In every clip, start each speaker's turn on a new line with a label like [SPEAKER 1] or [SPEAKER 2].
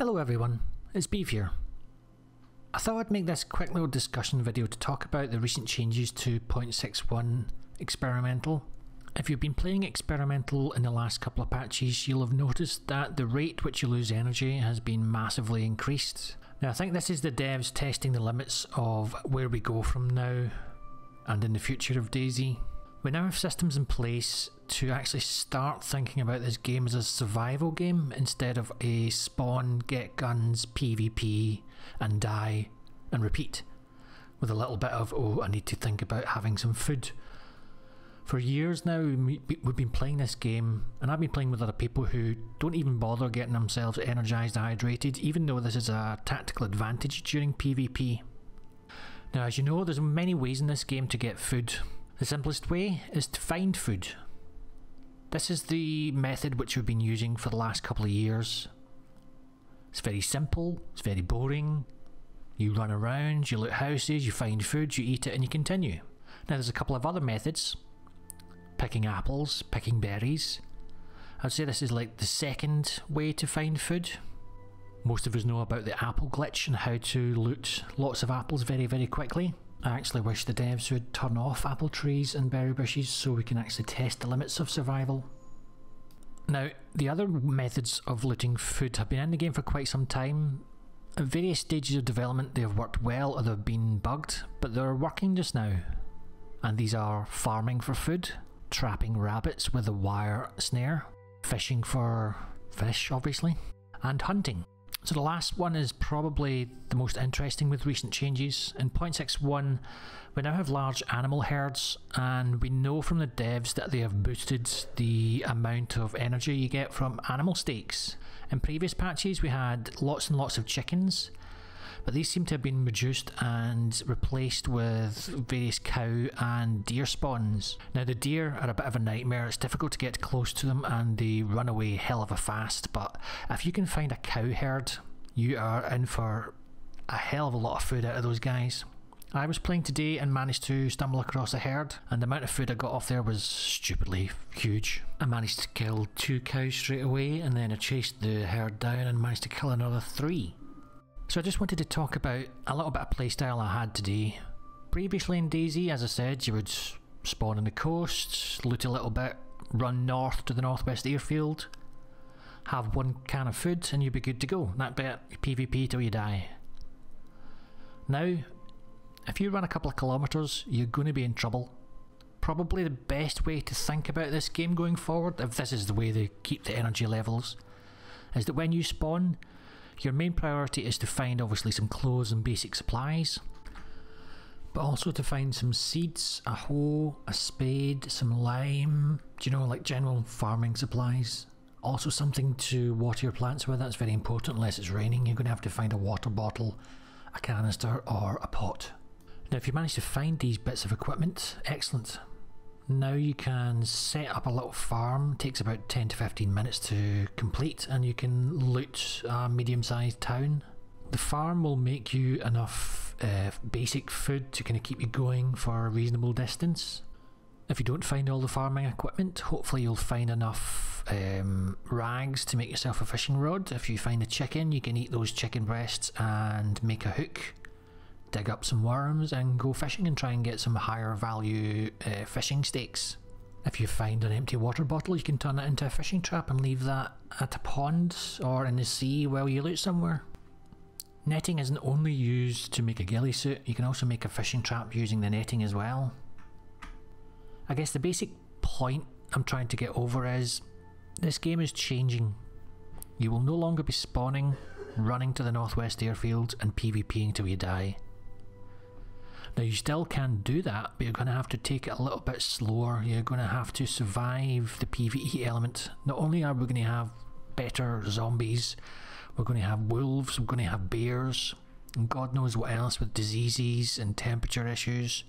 [SPEAKER 1] Hello everyone, it's Beav here. I thought I'd make this quick little discussion video to talk about the recent changes to 0.61 experimental. If you've been playing experimental in the last couple of patches, you'll have noticed that the rate which you lose energy has been massively increased. Now I think this is the devs testing the limits of where we go from now and in the future of DayZ. We now have systems in place to actually start thinking about this game as a survival game instead of a spawn, get guns, PvP, and die and repeat. With a little bit of, oh, I need to think about having some food. For years now, we've been playing this game, and I've been playing with other people who don't even bother getting themselves energized hydrated, even though this is a tactical advantage during PvP. Now, as you know, there's many ways in this game to get food. The simplest way is to find food. This is the method which we've been using for the last couple of years. It's very simple, it's very boring. You run around, you loot houses, you find food, you eat it and you continue. Now there's a couple of other methods. Picking apples, picking berries. I'd say this is like the second way to find food. Most of us know about the apple glitch and how to loot lots of apples very very quickly. I actually wish the devs would turn off apple trees and berry bushes so we can actually test the limits of survival. Now, the other methods of looting food have been in the game for quite some time. At various stages of development they have worked well or they've been bugged, but they're working just now. And these are farming for food, trapping rabbits with a wire snare, fishing for fish obviously, and hunting. So the last one is probably the most interesting with recent changes. In 0.61, we now have large animal herds, and we know from the devs that they have boosted the amount of energy you get from animal steaks. In previous patches, we had lots and lots of chickens, but these seem to have been reduced and replaced with various cow and deer spawns. Now the deer are a bit of a nightmare, it's difficult to get close to them and they run away hell of a fast, but if you can find a cow herd, you are in for a hell of a lot of food out of those guys. I was playing today and managed to stumble across a herd, and the amount of food I got off there was stupidly huge. I managed to kill two cows straight away, and then I chased the herd down and managed to kill another three. So I just wanted to talk about a little bit of playstyle I had today. Previously in DayZ, as I said, you would spawn on the coast, loot a little bit, run north to the northwest airfield, have one can of food and you'd be good to go. That bit PvP till you die. Now, if you run a couple of kilometres, you're going to be in trouble. Probably the best way to think about this game going forward, if this is the way they keep the energy levels, is that when you spawn, your main priority is to find obviously some clothes and basic supplies, but also to find some seeds, a hoe, a spade, some lime, do you know, like general farming supplies. Also something to water your plants with, that's very important unless it's raining, you're going to have to find a water bottle, a canister or a pot. Now if you manage to find these bits of equipment, excellent. Now you can set up a little farm, takes about 10 to 15 minutes to complete and you can loot a medium sized town. The farm will make you enough uh, basic food to kind of keep you going for a reasonable distance. If you don't find all the farming equipment, hopefully you'll find enough um, rags to make yourself a fishing rod. If you find a chicken, you can eat those chicken breasts and make a hook dig up some worms and go fishing and try and get some higher value uh, fishing steaks. If you find an empty water bottle, you can turn it into a fishing trap and leave that at a pond or in the sea while you loot somewhere. Netting isn't only used to make a ghillie suit, you can also make a fishing trap using the netting as well. I guess the basic point I'm trying to get over is this game is changing. You will no longer be spawning, running to the northwest airfield and PvPing until you die. Now you still can do that, but you're going to have to take it a little bit slower. You're going to have to survive the PvE element. Not only are we going to have better zombies, we're going to have wolves, we're going to have bears, and God knows what else with diseases and temperature issues.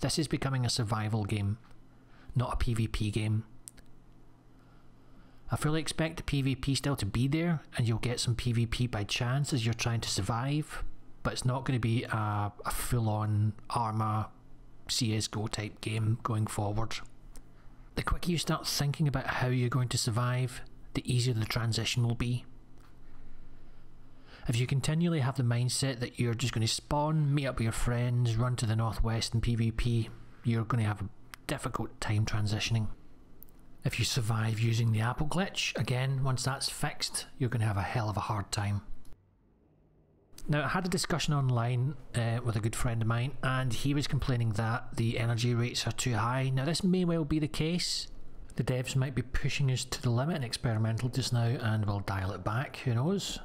[SPEAKER 1] This is becoming a survival game, not a PvP game. I fully expect the PvP still to be there, and you'll get some PvP by chance as you're trying to survive, but it's not going to be a, a full on Arma CSGO type game going forward. The quicker you start thinking about how you're going to survive, the easier the transition will be. If you continually have the mindset that you're just going to spawn, meet up with your friends, run to the northwest in PvP, you're going to have a difficult time transitioning. If you survive using the apple glitch, again, once that's fixed, you're going to have a hell of a hard time. Now, I had a discussion online uh, with a good friend of mine, and he was complaining that the energy rates are too high. Now, this may well be the case. The devs might be pushing us to the limit in experimental just now, and we'll dial it back, who knows?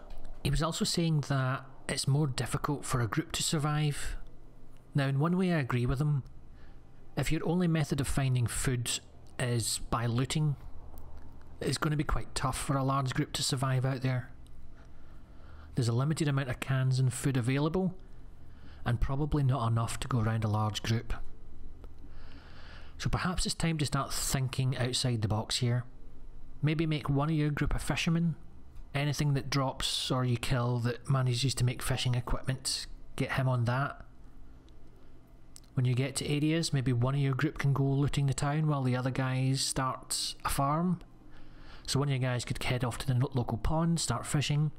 [SPEAKER 1] He was also saying that it's more difficult for a group to survive. Now, in one way, I agree with him. If your only method of finding food is by looting, it's going to be quite tough for a large group to survive out there. There's a limited amount of cans and food available, and probably not enough to go around a large group. So perhaps it's time to start thinking outside the box here. Maybe make one of your group a fisherman. Anything that drops or you kill that manages to make fishing equipment, get him on that. When you get to areas, maybe one of your group can go looting the town while the other guys start a farm. So one of you guys could head off to the local pond, start fishing,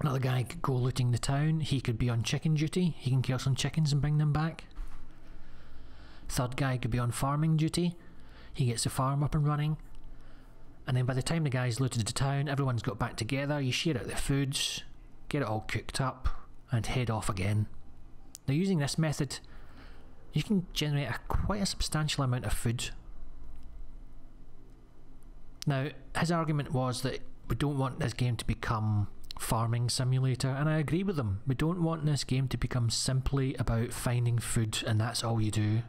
[SPEAKER 1] Another guy could go looting the town. He could be on chicken duty. He can kill some chickens and bring them back. Third guy could be on farming duty. He gets the farm up and running. And then by the time the guy's looted the town, everyone's got back together. You share out the foods, get it all cooked up, and head off again. Now, using this method, you can generate a quite a substantial amount of food. Now, his argument was that we don't want this game to become farming simulator, and I agree with them. We don't want this game to become simply about finding food and that's all you do.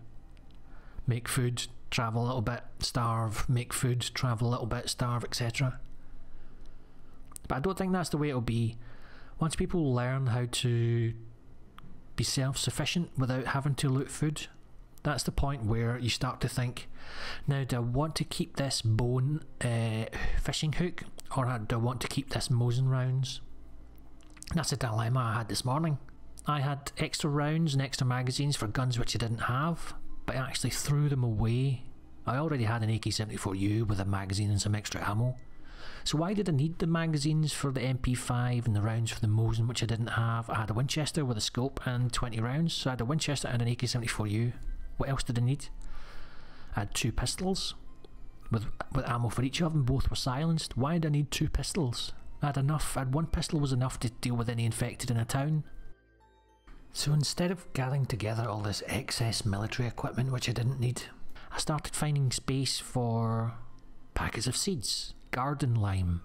[SPEAKER 1] Make food, travel a little bit, starve, make food, travel a little bit, starve, etc. But I don't think that's the way it'll be. Once people learn how to be self sufficient without having to loot food, that's the point where you start to think now, do I want to keep this bone uh, fishing hook or do I want to keep this Mosin rounds? That's a dilemma I had this morning. I had extra rounds and extra magazines for guns which I didn't have, but I actually threw them away. I already had an AK-74U with a magazine and some extra ammo. So why did I need the magazines for the MP5 and the rounds for the Mosin which I didn't have? I had a Winchester with a scope and 20 rounds, so I had a Winchester and an AK-74U. What else did I need? I had two pistols with, with ammo for each of them. Both were silenced. Why did I need two pistols? I had enough. Had one pistol was enough to deal with any infected in a town. So instead of gathering together all this excess military equipment which I didn't need, I started finding space for packets of seeds, garden lime,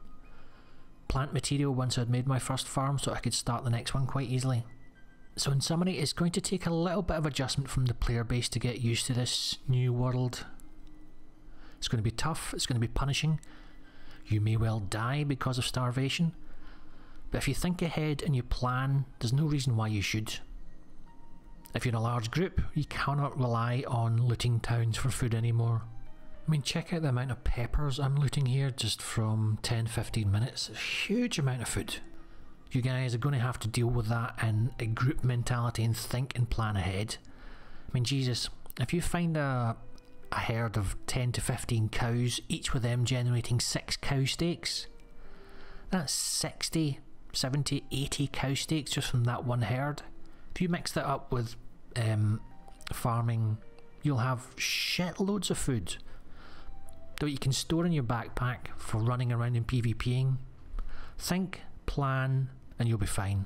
[SPEAKER 1] plant material once I'd made my first farm so I could start the next one quite easily. So in summary, it's going to take a little bit of adjustment from the player base to get used to this new world. It's going to be tough, it's going to be punishing. You may well die because of starvation. But if you think ahead and you plan, there's no reason why you should. If you're in a large group, you cannot rely on looting towns for food anymore. I mean, check out the amount of peppers I'm looting here just from 10-15 minutes. A huge amount of food. You guys are going to have to deal with that in a group mentality and think and plan ahead. I mean, Jesus, if you find a, a herd of 10 to 15 cows, each with them generating 6 cow steaks, that's 60, 70, 80 cow steaks just from that one herd. If you mix that up with um, farming, you'll have shitloads of food that you can store in your backpack for running around and PvPing. Think, plan, and you'll be fine.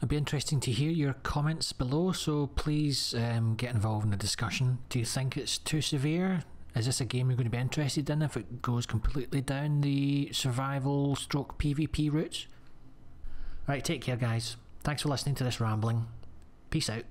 [SPEAKER 1] It'd be interesting to hear your comments below, so please um, get involved in the discussion. Do you think it's too severe? Is this a game you're going to be interested in if it goes completely down the survival stroke PvP route? Right, take care, guys. Thanks for listening to this rambling. Peace out.